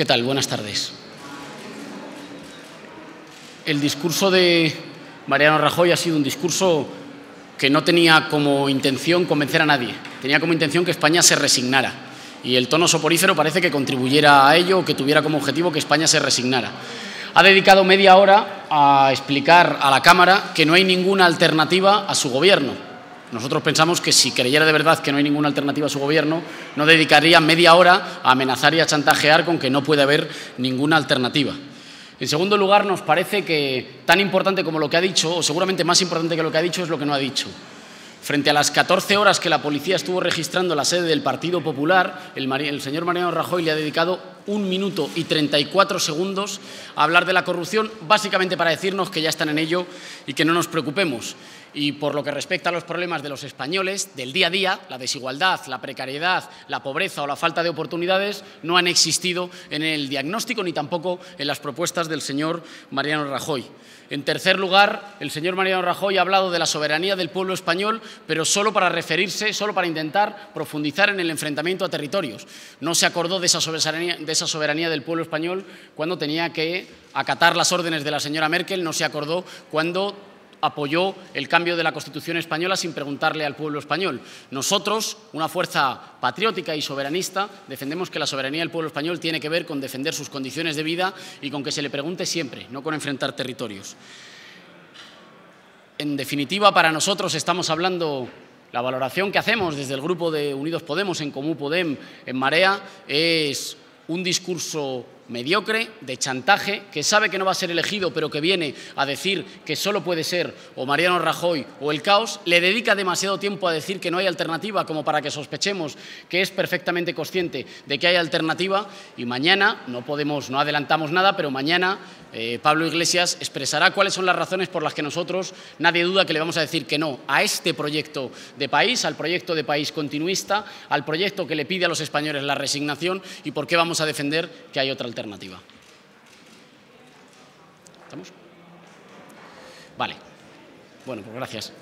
¿Qué tal? Buenas tardes. El discurso de Mariano Rajoy ha sido un discurso que no tenía como intención convencer a nadie, tenía como intención que España se resignara. Y el tono soporífero parece que contribuyera a ello o que tuviera como objetivo que España se resignara. Ha dedicado media hora a explicar a la Cámara que no hay ninguna alternativa a su gobierno. Nosotros pensamos que si creyera de verdad que no hay ninguna alternativa a su gobierno, no dedicaría media hora a amenazar y a chantajear con que no puede haber ninguna alternativa. En segundo lugar, nos parece que tan importante como lo que ha dicho, o seguramente más importante que lo que ha dicho, es lo que no ha dicho. Frente a las 14 horas que la policía estuvo registrando la sede del Partido Popular, el, señor Mariano Rajoy le ha dedicado un minuto y 34 segundos a hablar de la corrupción, básicamente para decirnos que ya están en ello y que no nos preocupemos y por lo que respecta a los problemas de los españoles del día a día, la desigualdad, la precariedad, la pobreza o la falta de oportunidades no han existido en el diagnóstico ni tampoco en las propuestas del señor Mariano Rajoy. En tercer lugar, el señor Mariano Rajoy ha hablado de la soberanía del pueblo español, pero solo para referirse, solo para intentar profundizar en el enfrentamiento a territorios. No se acordó de esa soberanía, esa soberanía del pueblo español cuando tenía que acatar las órdenes de la señora Merkel, no se acordó cuando apoyó el cambio de la Constitución española sin preguntarle al pueblo español. Nosotros, una fuerza patriótica y soberanista, defendemos que la soberanía del pueblo español tiene que ver con defender sus condiciones de vida y con que se le pregunte siempre, no con enfrentar territorios. En definitiva, para nosotros estamos hablando la valoración que hacemos desde el grupo de Unidos Podemos en Comú Podem en Marea es un discurso mediocre, de chantaje, que sabe que no va a ser elegido, pero que viene a decir que solo puede ser o Mariano Rajoy o el caos, le dedica demasiado tiempo a decir que no hay alternativa como para que sospechemos que es perfectamente consciente de que hay alternativa y mañana, no podemos, no adelantamos nada, pero mañana eh, Pablo Iglesias expresará cuáles son las razones por las que nosotros, nadie duda que le vamos a decir que no a este proyecto de país, al proyecto de país continuista, al proyecto que le pide a los españoles la resignación y por qué vamos a defender que hay otra alternativa alternativa. ¿Estamos? Vale. Bueno, pues gracias.